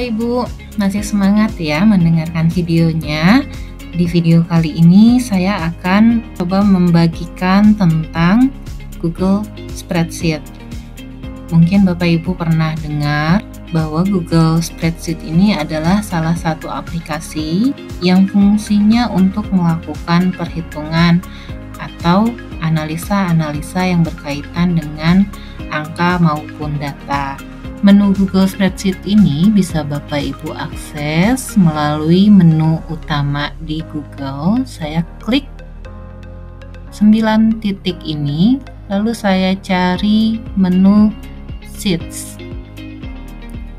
Bapak Ibu, masih semangat ya mendengarkan videonya? Di video kali ini saya akan coba membagikan tentang Google Spreadsheet. Mungkin Bapak Ibu pernah dengar bahwa Google Spreadsheet ini adalah salah satu aplikasi yang fungsinya untuk melakukan perhitungan atau analisa-analisa yang berkaitan dengan angka maupun data. Menu Google Spreadsheet ini bisa Bapak Ibu akses melalui menu utama di Google. Saya klik 9 titik ini, lalu saya cari menu Sheets.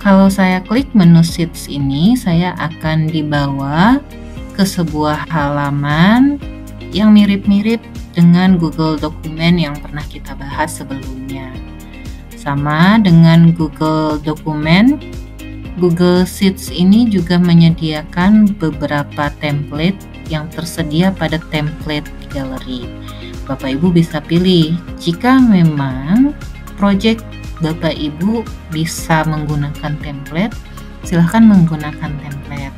Kalau saya klik menu Sheets ini, saya akan dibawa ke sebuah halaman yang mirip-mirip dengan Google Dokumen yang pernah kita bahas sebelumnya. Sama dengan Google Dokumen, Google Sheets ini juga menyediakan beberapa template yang tersedia pada template gallery. Bapak Ibu bisa pilih jika memang project Bapak Ibu bisa menggunakan template, silahkan menggunakan template.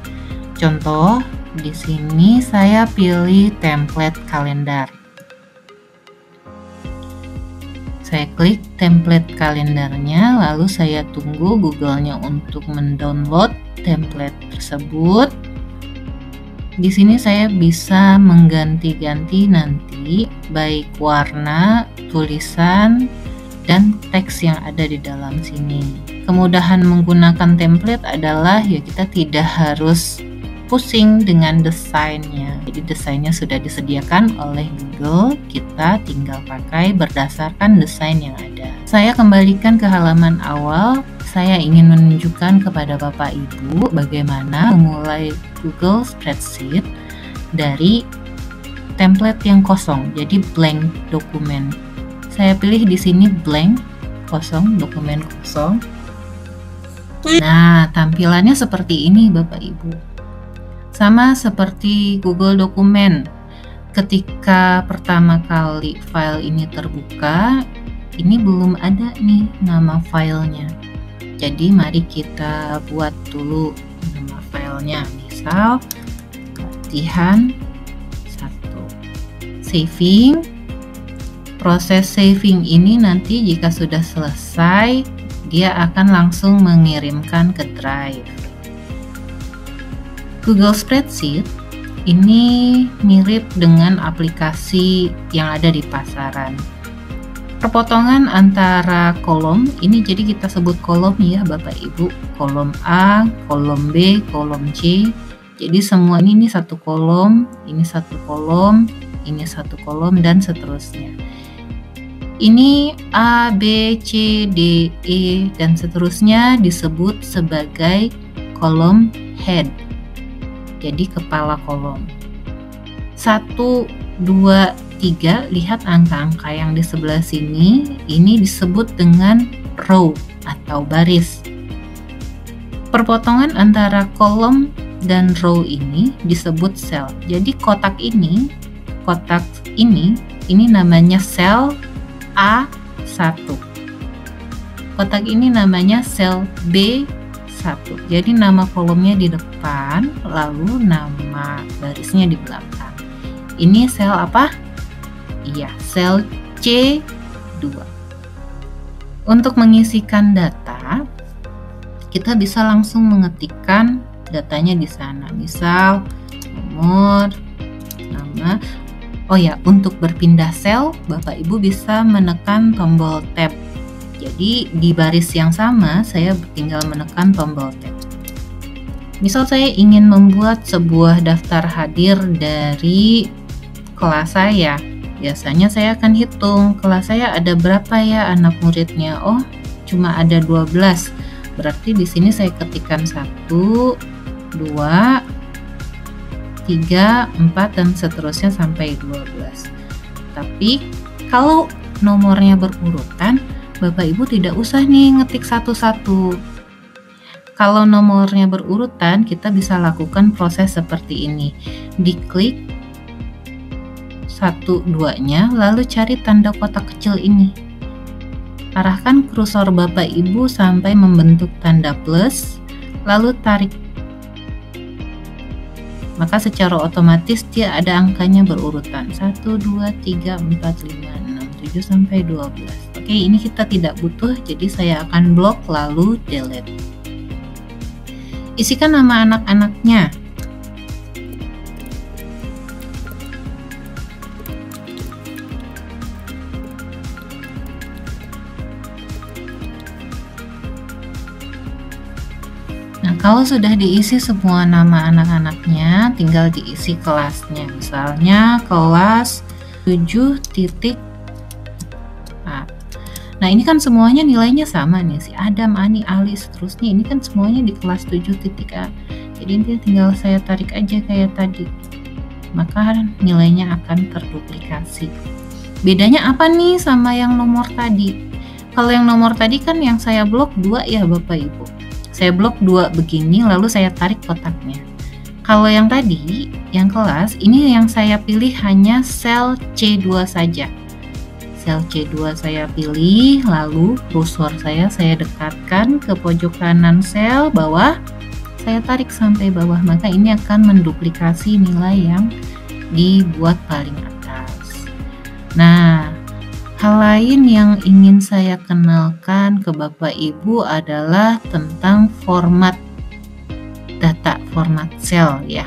Contoh, di sini saya pilih template kalender. Saya klik template kalendernya, lalu saya tunggu Google-nya untuk mendownload template tersebut. Di sini saya bisa mengganti-ganti nanti baik warna, tulisan, dan teks yang ada di dalam sini. Kemudahan menggunakan template adalah ya kita tidak harus pusing dengan desainnya. Jadi desainnya sudah disediakan oleh Google, kita tinggal pakai berdasarkan desain yang ada. Saya kembalikan ke halaman awal. Saya ingin menunjukkan kepada Bapak Ibu bagaimana memulai Google Spreadsheet dari template yang kosong, jadi blank dokumen. Saya pilih di sini blank, kosong, dokumen kosong. Nah, tampilannya seperti ini Bapak Ibu. Sama seperti Google Dokumen, ketika pertama kali file ini terbuka, ini belum ada nih nama filenya. Jadi mari kita buat dulu nama filenya. Misal latihan satu saving proses saving ini nanti jika sudah selesai dia akan langsung mengirimkan ke drive Google Spreadsheet ini mirip dengan aplikasi yang ada di pasaran. Perpotongan antara kolom ini jadi kita sebut kolom ya Bapak Ibu, kolom A, kolom B, kolom C. Jadi semua ini, ini satu kolom, ini satu kolom, ini satu kolom dan seterusnya. Ini A, B, C, D, E dan seterusnya disebut sebagai kolom head jadi kepala kolom. 1, 2, 3, lihat angka-angka yang di sebelah sini, ini disebut dengan row atau baris. Perpotongan antara kolom dan row ini disebut cell. Jadi kotak ini, kotak ini, ini namanya sel A1. Kotak ini namanya sel B satu. Jadi nama kolomnya di depan, lalu nama barisnya di belakang. Ini sel apa? Iya, sel C2. Untuk mengisikan data, kita bisa langsung mengetikkan datanya di sana. Misal nomor, nama. Oh ya, untuk berpindah sel, Bapak Ibu bisa menekan tombol tab jadi di baris yang sama saya tinggal menekan tombol tab. Misal saya ingin membuat sebuah daftar hadir dari kelas saya. Biasanya saya akan hitung kelas saya ada berapa ya anak muridnya. Oh, cuma ada 12. Berarti di sini saya ketikkan 1 2 3, 4 dan seterusnya sampai 12. Tapi kalau nomornya berurutan, Bapak Ibu tidak usah nih ngetik satu-satu. Kalau nomornya berurutan, kita bisa lakukan proses seperti ini. Diklik satu duanya, lalu cari tanda kotak kecil ini. Arahkan kursor Bapak Ibu sampai membentuk tanda plus, lalu tarik maka secara otomatis dia ada angkanya berurutan 1 2 3 4 5 6 7 sampai 12 oke ini kita tidak butuh jadi saya akan blok lalu delete isikan nama anak-anaknya Kalau sudah diisi semua nama anak-anaknya, tinggal diisi kelasnya. Misalnya kelas 7 titik A. Nah, ini kan semuanya nilainya sama nih. Si Adam, Ani, Ali, seterusnya. Ini kan semuanya di kelas 7 titik A. Jadi ini tinggal saya tarik aja kayak tadi. Maka nilainya akan terduplikasi. Bedanya apa nih sama yang nomor tadi? Kalau yang nomor tadi kan yang saya blok dua ya Bapak Ibu saya blok dua begini lalu saya tarik kotaknya kalau yang tadi yang kelas ini yang saya pilih hanya sel C2 saja sel C2 saya pilih lalu kursor saya saya dekatkan ke pojok kanan sel bawah saya tarik sampai bawah maka ini akan menduplikasi nilai yang dibuat paling atas nah Hal lain yang ingin saya kenalkan ke Bapak Ibu adalah tentang format data, format sel ya.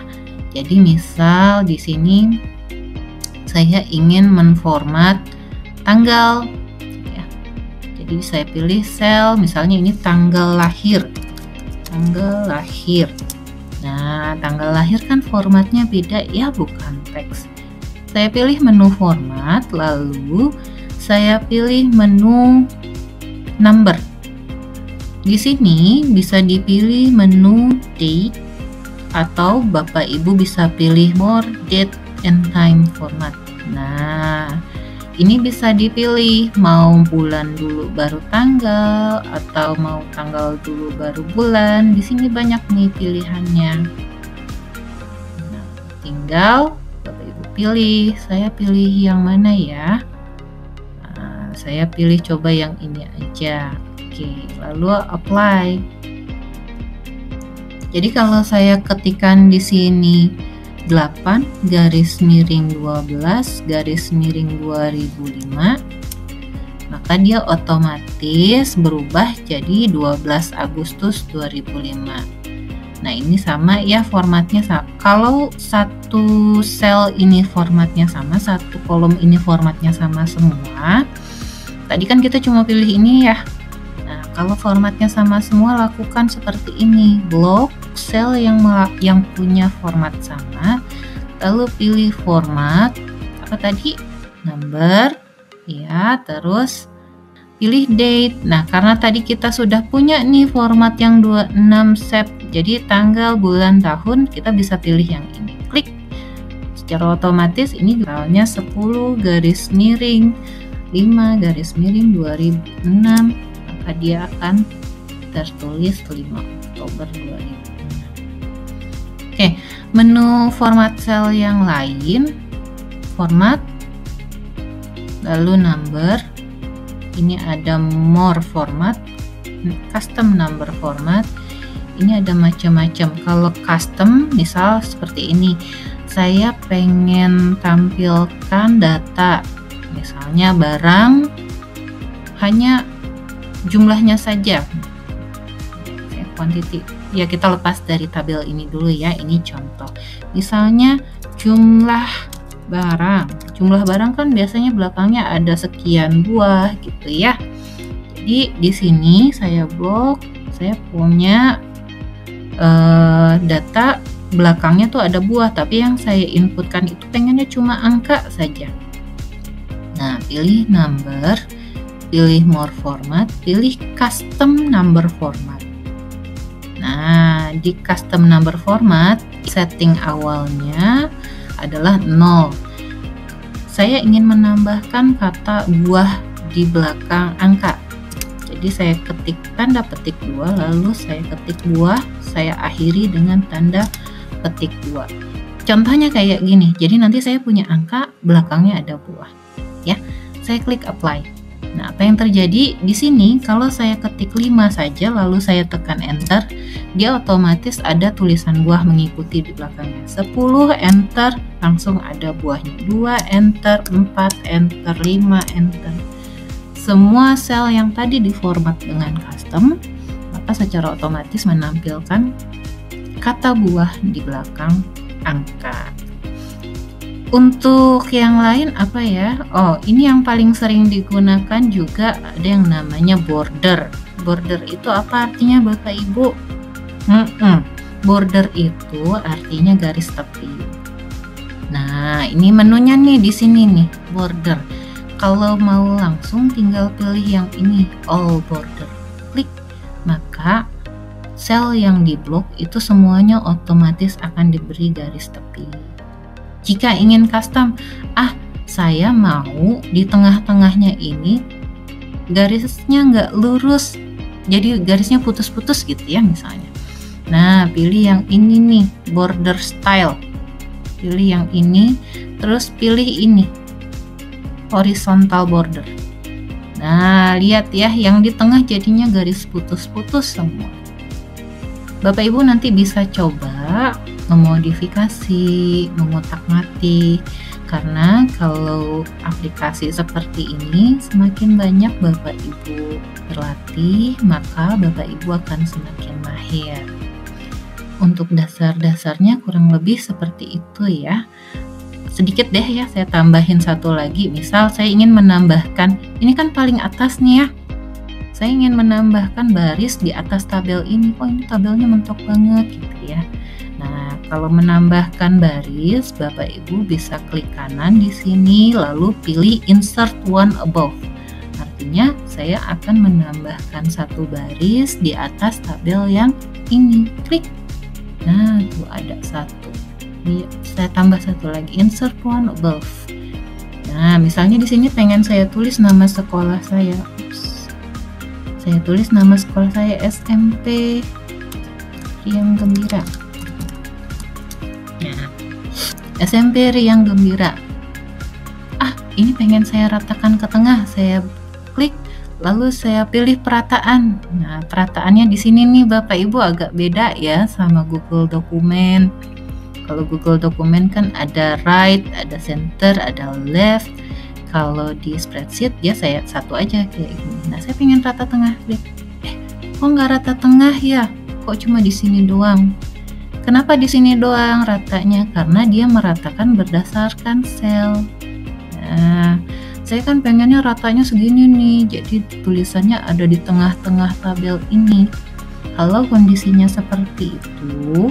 Jadi misal di sini saya ingin menformat tanggal ya. Jadi saya pilih sel misalnya ini tanggal lahir. Tanggal lahir. Nah, tanggal lahir kan formatnya beda ya, bukan teks. Saya pilih menu format lalu saya pilih menu number. Di sini bisa dipilih menu date atau Bapak Ibu bisa pilih more date and time format. Nah, ini bisa dipilih mau bulan dulu baru tanggal atau mau tanggal dulu baru bulan. Di sini banyak nih pilihannya. Nah, tinggal Bapak Ibu pilih. Saya pilih yang mana ya? saya pilih coba yang ini aja oke lalu apply jadi kalau saya ketikkan di sini 8 garis miring 12 garis miring 2005 maka dia otomatis berubah jadi 12 Agustus 2005 Nah ini sama ya formatnya. Kalau satu sel ini formatnya sama, satu kolom ini formatnya sama semua, Tadi kan kita cuma pilih ini ya. Nah, kalau formatnya sama semua lakukan seperti ini. Blok sel yang yang punya format sama, lalu pilih format apa tadi? Number ya, terus pilih date. Nah, karena tadi kita sudah punya nih format yang 26 set. Jadi tanggal, bulan, tahun kita bisa pilih yang ini. Klik. Secara otomatis ini misalnya 10 garis miring 5 garis miring 2006 maka dia akan tertulis 5 Oktober 2006 oke menu format sel yang lain format lalu number. Ini ada more format custom number format. Ini ada macam-macam. Kalau custom misal seperti ini. Saya pengen tampilkan data. Misalnya barang hanya jumlahnya saja. Quantity. Ya kita lepas dari tabel ini dulu ya. Ini contoh. Misalnya jumlah barang. Jumlah barang kan biasanya belakangnya ada sekian buah gitu ya. Jadi di sini saya blok, saya punya uh, data belakangnya tuh ada buah, tapi yang saya inputkan itu pengennya cuma angka saja. Nah, pilih number, pilih more format, pilih custom number format. Nah, di custom number format, setting awalnya adalah 0. Saya ingin menambahkan kata buah di belakang angka. Jadi saya ketik tanda petik dua, lalu saya ketik buah, saya akhiri dengan tanda petik dua. Contohnya kayak gini, jadi nanti saya punya angka, belakangnya ada buah ya. Saya klik apply. Nah, apa yang terjadi di sini kalau saya ketik 5 saja lalu saya tekan enter, dia otomatis ada tulisan buah mengikuti di belakangnya. 10 enter langsung ada buahnya. 2 enter 4 enter 5 enter. Semua sel yang tadi diformat dengan custom maka secara otomatis menampilkan kata buah di belakang angka. Untuk yang lain apa ya? Oh ini yang paling sering digunakan juga ada yang namanya border. Border itu apa artinya bapak ibu Hmm, border itu artinya garis tepi. Nah, ini menunya nih di sini nih, border. Kalau mau langsung tinggal pilih yang ini, all border. Klik, maka sel yang di blok itu semuanya otomatis akan diberi garis tepi. Jika ingin custom, ah saya mau di tengah-tengahnya ini garisnya nggak lurus, jadi garisnya putus-putus gitu ya misalnya. Nah, pilih yang ini nih, border style. Pilih yang ini, terus pilih ini, horizontal border. Nah, lihat ya, yang di tengah jadinya garis putus-putus semua. Bapak Ibu nanti bisa coba memodifikasi, mengotak-ngatik, karena kalau aplikasi seperti ini semakin banyak Bapak Ibu berlatih, maka Bapak Ibu akan semakin mahir. Untuk dasar-dasarnya kurang lebih seperti itu ya. Sedikit deh ya saya tambahin satu lagi. Misal saya ingin menambahkan, ini kan paling atas nih ya. Saya ingin menambahkan baris di atas tabel ini. Oh ini tabelnya mentok banget gitu ya. Nah, kalau menambahkan baris, Bapak Ibu bisa klik kanan di sini lalu pilih insert one above. Artinya saya akan menambahkan satu baris di atas tabel yang ini. Klik nah tuh ada satu. Ini saya tambah satu lagi. Insert one above. Nah misalnya di sini pengen saya tulis nama sekolah saya. Ups. saya tulis nama sekolah saya SMP Riang Gembira. Nah SMP Riang Gembira. Ah ini pengen saya ratakan ke tengah. Saya klik Lalu saya pilih perataan. Nah, perataannya di sini nih Bapak Ibu agak beda ya sama Google Dokumen. Kalau Google Dokumen kan ada right, ada center, ada left. Kalau di spreadsheet dia saya satu aja kayak gini. Nah, saya pengen rata tengah. Eh, kok nggak rata tengah ya? Kok cuma di sini doang? Kenapa di sini doang ratanya? Karena dia meratakan berdasarkan sel. Nah, saya kan pengennya ratanya segini nih jadi tulisannya ada di tengah-tengah tabel ini. Kalau kondisinya seperti itu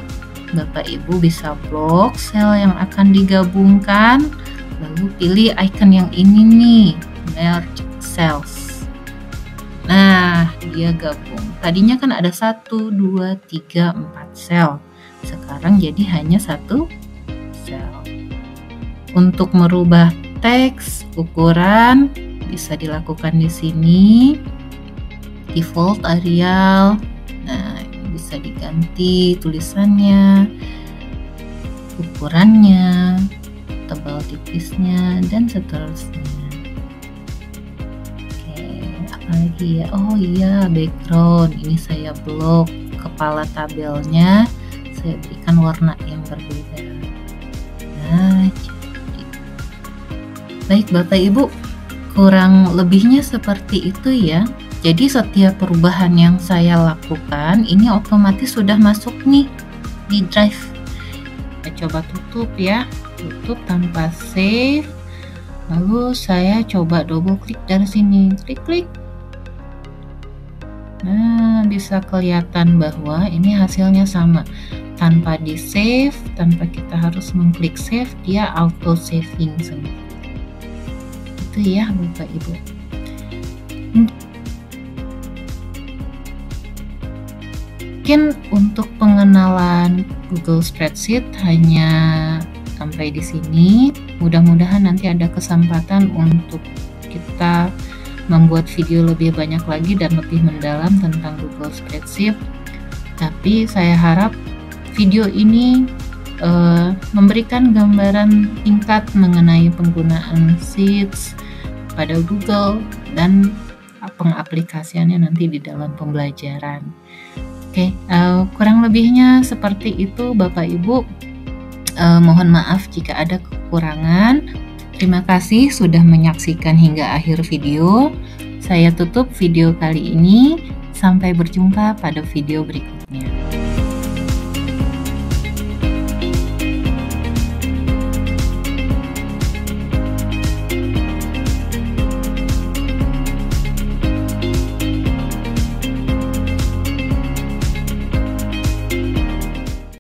Bapak Ibu bisa blok sel yang akan digabungkan lalu pilih icon yang ini nih merge cells. Nah dia gabung. Tadinya kan ada 1, 2, 3, 4 sel. Sekarang jadi hanya satu sel. Untuk merubah teks, ukuran bisa dilakukan di sini. Default Arial. Nah, bisa diganti tulisannya, ukurannya, tebal tipisnya dan seterusnya. Oke, apalagi ya? Oh iya, background. Ini saya blok kepala tabelnya saya berikan warna yang berbeda. Nah, Baik Bapak Ibu, kurang lebihnya seperti itu ya. Jadi setiap perubahan yang saya lakukan ini otomatis sudah masuk nih di drive. Kita coba tutup ya, tutup tanpa save. Lalu saya coba double klik dari sini, klik-klik. Nah, bisa kelihatan bahwa ini hasilnya sama. Tanpa di save, tanpa kita harus mengklik save, dia auto saving sendiri gitu ya Bapak Ibu. Mungkin untuk pengenalan Google Spreadsheet hanya sampai di sini. Mudah-mudahan nanti ada kesempatan untuk kita membuat video lebih banyak lagi dan lebih mendalam tentang Google Spreadsheet. Tapi saya harap video ini uh, memberikan gambaran tingkat mengenai penggunaan Sheets, pada Google dan pengaplikasiannya nanti di dalam pembelajaran. Oke, uh, kurang lebihnya seperti itu Bapak Ibu. Uh, mohon maaf jika ada kekurangan. Terima kasih sudah menyaksikan hingga akhir video. Saya tutup video kali ini. Sampai berjumpa pada video berikutnya.